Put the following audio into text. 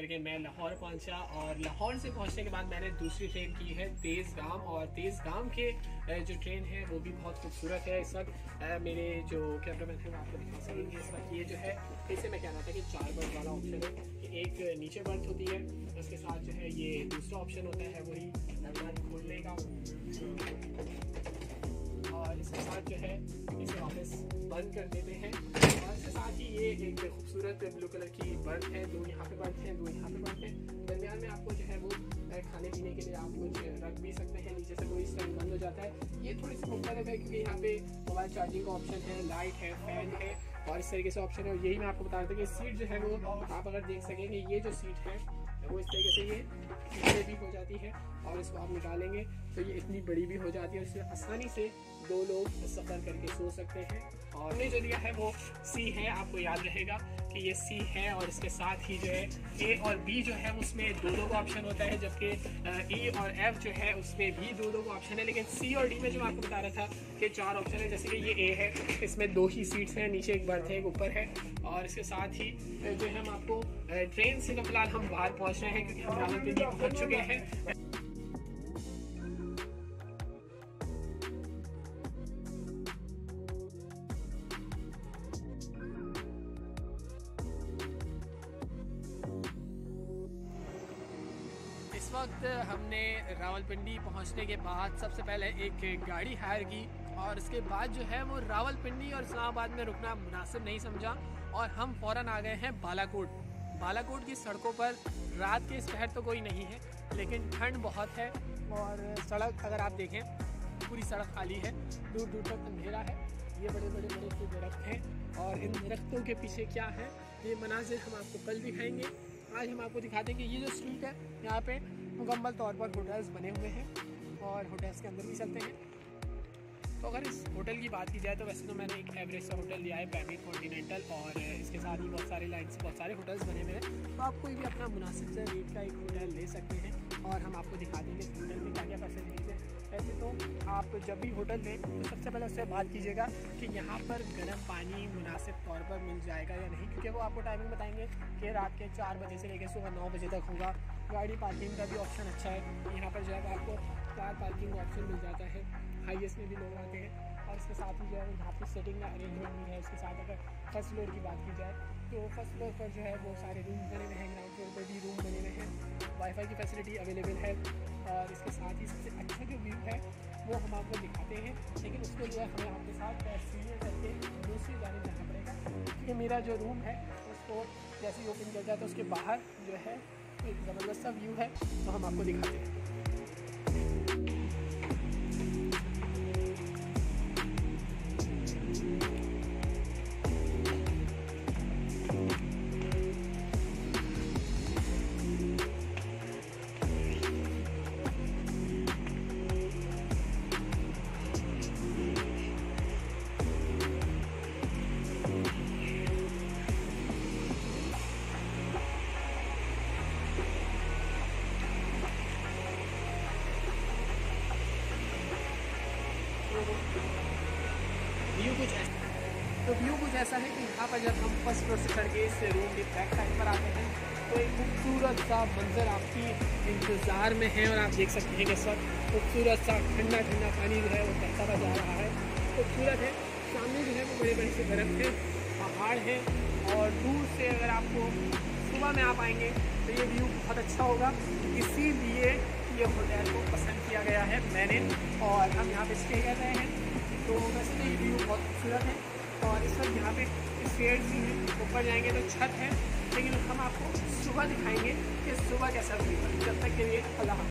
करके मैं लाहौर पहुँचा और लाहौर से पहुँचने के बाद मैंने दूसरी ट्रेन की है तेज़ गाम और तेज़ गाम के जो ट्रेन है, वो भी बहुत खूबसूरत है। इस वक्त मेरे जो कैमरा मैन है, वो आपको दिखा सकेंगे। इस वक्त ये जो है इसे मैं कहना था कि चार बर्थ वाला ऑप्शन है कि एक नीचे बर्थ होती है, उसके साथ जो है ये दूसरा ऑप्शन होता है, वही खोलने का। और इसके साथ जो है, इसे वापस बंद कर देते हैं। साथ ही ये एक खूबसूरत ब्लू कलर की बर्थ है, दो यहाँ पे बर्थ है, दो यहाँ पे बर्थ है। दरमियान में आपको जो है वो खाने पीने के लिए आप कुछ रख भी सकते हैं, नीचे से कोई स्टैंड बंद हो जाता है। ये थोड़ी सी मुख्तलिफ़ है क्योंकि यहाँ पे मोबाइल चार्जिंग का ऑप्शन है, लाइट है, फ़ैन है और इस तरीके से ऑप्शन है। और यही मैं आपको बता था कि सीट जो है वो आप अगर देख सकेंगे, ये जो सीट है, वो इस तरीके से ये भी हो जाती है। और इसको आप निकालेंगे तो ये इतनी बड़ी भी हो जाती है इसमें आसानी से दो लोग सफ़र करके सो सकते हैं। और हमने जो लिया है वो सी है, आपको याद रहेगा कि ये सी है और इसके साथ ही जो है ए और बी जो है, उसमें दो दो का ऑप्शन होता है, जबकि ई और एफ़ जो है, उसमें भी दो दो का ऑप्शन है। लेकिन सी और डी में जो मैं आपको बता रहा था कि चार ऑप्शन है, जैसे कि ये ए है, इसमें दो ही सीट्स हैं, नीचे एक बर्थ है, एक ऊपर है। और इसके साथ ही जो है हम आपको ट्रेन से तो फ़िलहाल हम बाहर पहुँच रहे हैं, क्योंकि हम रावलपिंडी पहुँच चुके हैं। वक्त हमने रावलपिंडी पहुँचने के बाद सबसे पहले एक गाड़ी हायर की और उसके बाद जो है वो रावलपिंडी और इस्लामाबाद में रुकना मुनासिब नहीं समझा और हम फ़ौर आ गए हैं बालाकोट। बालाकोट की सड़कों पर रात के पहर तो कोई नहीं है, लेकिन ठंड बहुत है और सड़क अगर आप देखें, पूरी सड़क खाली है, दूर दूर तक अंधेरा है। ये बड़े बड़े बड़े से दरख्त हैं और इन दरख्तों के पीछे क्या है, ये मनाजिर हम आपको कल दिखाएँगे। आज हम आपको दिखाते हैं कि ये जो स्ट्रीट है, यहाँ पे मुकम्मल तौर पर होटल्स बने हुए हैं और होटल्स के अंदर भी चलते हैं। तो अगर इस होटल की बात की जाए तो वैसे तो मैंने एक एवरेज सा होटल लिया है पैमी कॉन्टीनेंटल और इसके साथ ही बहुत सारे लाइन बहुत सारे होटल्स बने हुए हैं। तो आप कोई भी अपना मुनासिब से रेट का एक होटल ले सकते हैं, और हम आपको दिखा देंगे होटल में क्या क्या फैसिलिटीज़ हैं। वैसे तो आप जब भी होटल लें तो सबसे पहले उससे बात कीजिएगा कि यहाँ पर गर्म पानी मुनासिब तौर पर मिल जाएगा या नहीं, क्योंकि वो आपको टाइमिंग बताएँगे कि रात के चार बजे से लेकर सुबह नौ बजे तक होगा। गाड़ी पार्किंग का भी ऑप्शन अच्छा है। यहाँ पर जो है आपको कार पार्किंग ऑप्शन मिल जाता है। हाईएस्ट में भी लोग आते हैं और इसके साथ ही जो है यहाँ पर सेटिंग में अरेंजमेंट भी है। उसके साथ अगर फ़र्स्ट फ्लोर की बात की जाए तो फ़र्स्ट फ्लोर पर जो है वो सारे रूम बने हुए हैं। ग्राउंड फ्लोर पर भी रूम बने हुए हैं। वाईफाई की फैसिलिटी अवेलेबल है और इसके साथ ही सबसे वो हम आपको दिखाते हैं, लेकिन उसके लिए हमें आपके साथ एक्सपीरियंस करके दूसरी गाड़ी जाना पड़ेगा क्योंकि मेरा जो रूम है, उसको जैसे ही ओपन किया जाए तो उसके बाहर जो है, एक ज़बरदस्त सा व्यू है तो हम आपको दिखाते हैं। कुछ ऐसा तो व्यू कुछ ऐसा है कि यहाँ पर जब हम फ़र्स्ट फ्लोर से चढ़ के इस रूम के बैक साइड पर आते हैं तो एक खूबसूरत सा मंजर आपकी इंतज़ार में है और आप देख सकते हैं कि इस खूबसूरत सा ठंडा ठंडा पानी जो है वो बहता हुआ जा रहा है। खूबसूरत है, सामने जो है वो बड़े बड़े से दरख्त हैं, पहाड़ हैं और दूर से अगर आपको सुबह में आप आएँगे तो ये व्यू बहुत अच्छा होगा। इसीलिए ये होटल को पसंद किया गया है मैंने और हम यहाँ पे स्टे कर रहे हैं। तो वैसे तो ये व्यू बहुत खूबसूरत है और इस वक्त यहाँ पे पेड़ भी हैं, ऊपर जाएँगे तो छत है, लेकिन हम आपको सुबह दिखाएँगे कि सुबह कैसा व्यू है, जब तक के लिए अल्लाह